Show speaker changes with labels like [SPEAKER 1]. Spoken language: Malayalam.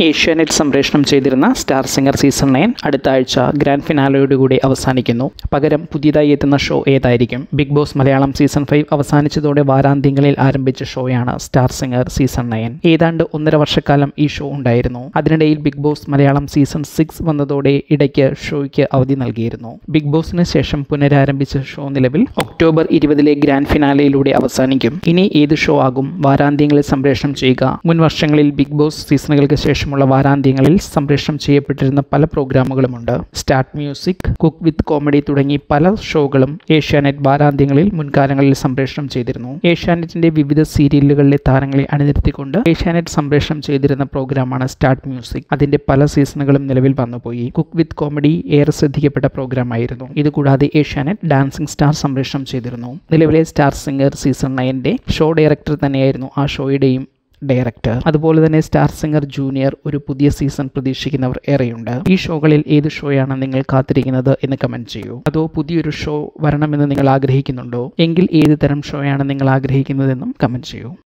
[SPEAKER 1] ഏഷ്യാനെറ്റ് സംപ്രേഷണം ചെയ്തിരുന്ന സ്റ്റാർ സിംഗർ സീസൺ നയൻ അടുത്ത ആഴ്ച ഗ്രാൻഡ് ഫിനാലയോടുകൂടി അവസാനിക്കുന്നു. പകരം പുതിയതായി എത്തുന്ന ഷോ ഏതായിരിക്കും? Bigg Boss Malayalam season five അവസാനിച്ചതോടെ വാരാന്ത്യങ്ങളിൽ ആരംഭിച്ച ഷോയാണ് സ്റ്റാർ സിംഗർ സീസൺ നയൻ. ഏതാണ്ട് ഒന്നര വർഷക്കാലം ഈ ഷോ ഉണ്ടായിരുന്നു. അതിനിടയിൽ Bigg Boss Malayalam season six വന്നതോടെ ഇടയ്ക്ക് ഷോയ്ക്ക് അവധി നൽകിയിരുന്നു. ബിഗ് ബോസിന് ശേഷം പുനരാരംഭിച്ച ഷോ നിലവിൽ ഒക്ടോബർ ഇരുപതിലെ ഗ്രാൻഡ് ഫിനാലയിലൂടെ അവസാനിക്കും. ഇനി ഏത് ഷോ ആകും? വാരാന്ത്യങ്ങളിൽ സംപ്രേഷണം ചെയ്യുക. മുൻ വർഷങ്ങളിൽ ബിഗ് ബോസ് സീസണുകൾക്ക് ശേഷമുള്ള വാരാന്ത്യങ്ങളിൽ സംപ്രേഷണം ചെയ്യപ്പെട്ടിരുന്ന പല പ്രോഗ്രാമുകളുമുണ്ട്. Start Music Cook with Comedy തുടങ്ങി പല ഷോകളും ഏഷ്യാനെറ്റ് വാരാന്ത്യങ്ങളിൽ മുൻകാലങ്ങളിൽ സംപ്രേഷണം ചെയ്തിരുന്നു. ഏഷ്യാനെറ്റിന്റെ വിവിധ സീരിയലുകളിലെ താരങ്ങളെ അണിനിരത്തിക്കൊണ്ട് ഏഷ്യാനെറ്റ് സംപ്രേഷണം ചെയ്തിരുന്ന പ്രോഗ്രാമാണ് സ്റ്റാർട്ട് മ്യൂസിക്. അതിന്റെ പല സീസണുകളും നിലവിൽ വന്നുപോയി. കുക്ക് വിത്ത് കോമഡി ഏറെ ശ്രദ്ധിക്കപ്പെട്ട പ്രോഗ്രാമായിരുന്നു. ഇതുകൂടാതെ ഏഷ്യാനെറ്റ് ഡാൻസിംഗ് സ്റ്റാർ സംപ്രേഷണം ചെയ്തിരുന്നു. നിലവിലെ സ്റ്റാർ സിംഗർ സീസൺ നയന്റെ ഷോ ഡയറക്ടർ തന്നെയായിരുന്നു ആ ഷോയുടെയും ഡയറക്ടർ അതുപോലെ തന്നെ സ്റ്റാർ സിംഗർ ജൂനിയർ ഒരു പുതിയ സീസൺ പ്രതീക്ഷിക്കുന്നവർ ഏറെയുണ്ട്. ഈ ഷോകളിൽ ഏത് ഷോയാണ് നിങ്ങൾ കാത്തിരിക്കുന്നത് എന്ന് കമന്റ് ചെയ്യൂ. അതോ പുതിയൊരു ഷോ വരണമെന്ന് നിങ്ങൾ ആഗ്രഹിക്കുന്നുണ്ടോ? എങ്കിൽ ഏത് തരം ഷോയാണ് നിങ്ങൾ ആഗ്രഹിക്കുന്നതെന്നും കമന്റ് ചെയ്യൂ.